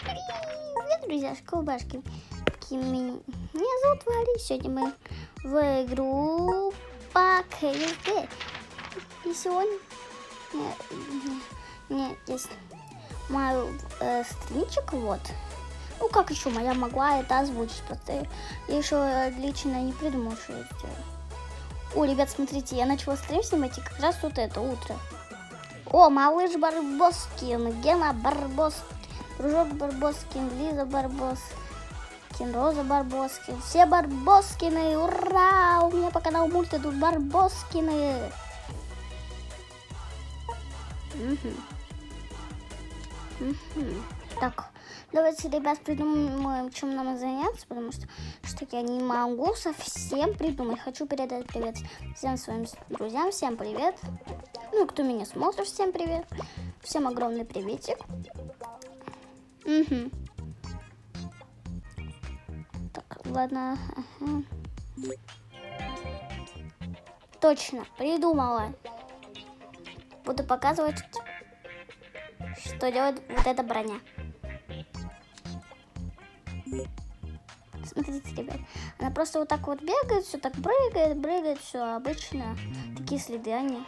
Привет, друзья, колбашки. Меня зовут Варя. Сегодня мы в игру по КСД. И сегодня нет, нет, здесь мой э, стримчик, вот. Ну, как еще моя могла это озвучить, просто я еще лично не придумал, что я сделаю. О, ребят, смотрите, я начала стрим снимать, и как раз вот это утро. О, малыш Барбоскин, Гена Барбоскин, дружок Барбоскин, Лиза Барбоскин, Роза Барбоскин. Все Барбоскины, ура! У меня по каналу мульт идут Барбоскины. Угу. Угу. Так, давайте, ребят, придумаем, чем нам заняться, потому что, что я не могу совсем придумать. Хочу передать привет всем своим друзьям. Всем привет. Ну, кто меня смотрит, всем привет. Всем огромный приветик. Угу. Так, ладно. Ага. Точно, придумала. Буду показывать, что делает вот эта броня. Смотрите, ребят. Она просто вот так вот бегает, все так прыгает, прыгает, все обычно. Такие следы они.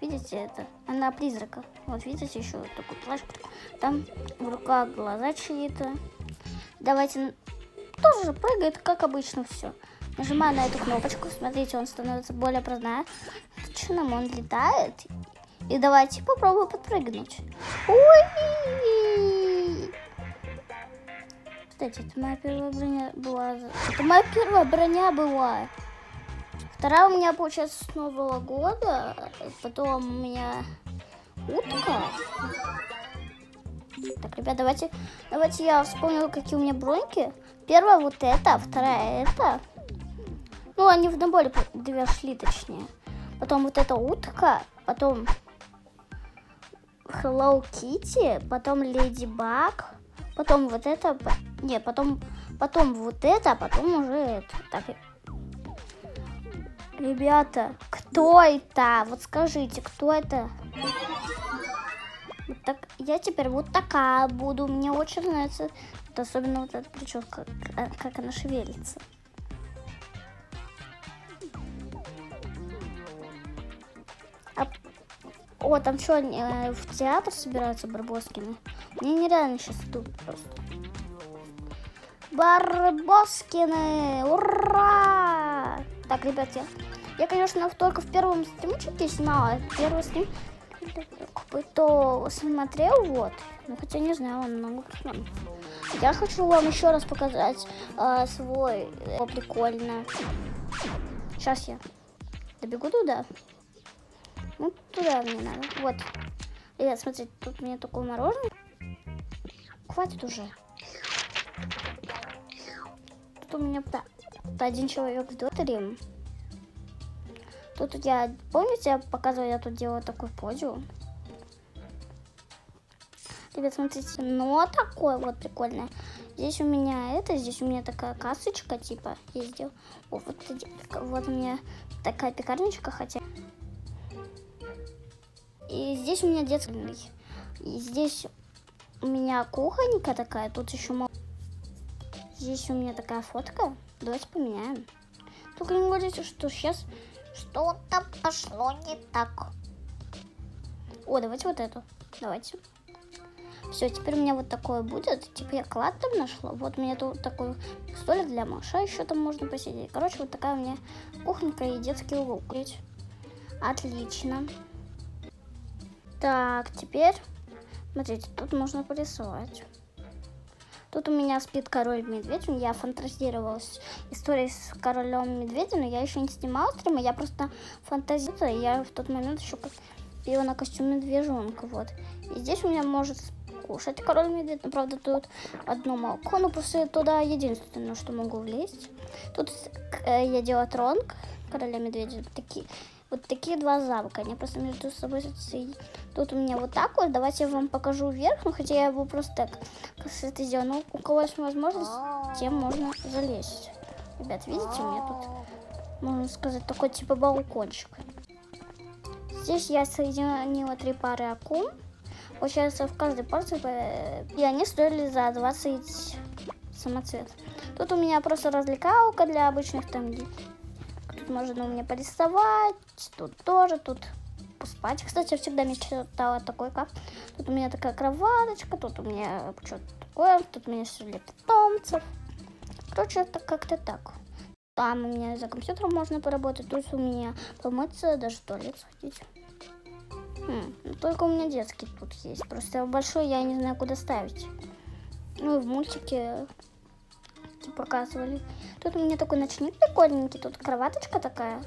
Видите это? Она призрака. Вот видите еще вот такой плащ. Там в руках глаза чьи-то. Давайте тоже прыгает, как обычно все. Нажимаю на эту кнопочку. Смотрите, он становится более прозрачным. Он летает. И давайте попробуем подпрыгнуть. Ой! Кстати, это моя первая броня была. Это моя первая броня была. Вторая у меня получается с Нового года. Потом у меня утка. Так, ребят, давайте, давайте я вспомнила, какие у меня броньки. Первая вот эта, вторая это. Ну, они в наборе две шли, точнее. Потом вот эта утка, потом Hello Kitty, потом Леди Баг, потом вот это, не, потом, потом вот это, а потом уже это. Так, Ребята, кто это? Вот скажите, кто это? Вот так, я теперь вот такая буду. Мне очень нравится, вот особенно вот эта прическа, как, как она шевелится. А, о, там что, э, в театр собираются Барбоскины? Мне нереально сейчас тут просто. Барбоскины! Ура! Так, ребят, я, я конечно, только в первом стримчике снимала. Первый стрим то смотрел, вот. Ну, хотя не знаю, он много посмотрел. Я хочу вам еще раз показать э, свой. О, прикольно. Сейчас я добегу туда. Ну, туда мне надо. Вот. Ребят, смотрите, тут у меня такое мороженое. Хватит уже. Тут у меня да, один человек в дотере. Тут я, помните, я показывала, я тут делала такой подиум. Ребят, смотрите, но такое вот прикольное. Здесь у меня это, здесь у меня такая касочка, типа, сделал. О, вот, вот у меня такая пекарничка, хотя. И здесь у меня детский. И здесь у меня кухонька такая, тут еще. Здесь у меня такая фотка. Давайте поменяем. Только не говорите, что сейчас что-то пошло не так. О, давайте вот эту. Давайте. Все, теперь у меня вот такое будет. Типа я клад там нашла. Вот у меня тут такой столик для Маша. Еще там можно посидеть. Короче, вот такая у меня кухонька и детский угол. Отлично. Так, теперь, смотрите, тут можно порисовать. Тут у меня спит король медведь. Я фантазировала истории с королем медведем, но я еще не снимала стрима. Я просто фантазировала. Я в тот момент еще купила на костюм медвежонка. Вот. И здесь у меня может кушать король медведь. Но, правда, тут одно молоко. Ну, просто туда единственное, что могу влезть. Тут э, я делала трон короля медведя. Такие вот такие два замка. Они просто между собой соединены. Тут у меня вот так вот. Давайте я вам покажу вверх. Ну, хотя я бы просто так это сделала. Ну, у кого есть возможность, тем можно залезть. Ребят, видите, у меня тут, можно сказать, такой типа балкончик. Здесь я соединила три пары акум. Получается, в каждой порции, и они стоили за 20 самоцвет. Тут у меня просто развлекалка для обычных там. Тут можно у меня порисовать, тут тоже, тут поспать. Кстати, всегда мечтала такой как. Тут у меня такая кроваточка, тут у меня что-то такое, тут у меня все для питомцев. Короче, это как-то так. Там у меня за компьютером можно поработать, тут у меня помыться, даже в туалет сходить. Хм, ну, только у меня детский тут есть. Просто большой я не знаю, куда ставить. Ну и в мультике показывали. Тут у меня такой ночник прикольненький, тут кроваточка такая.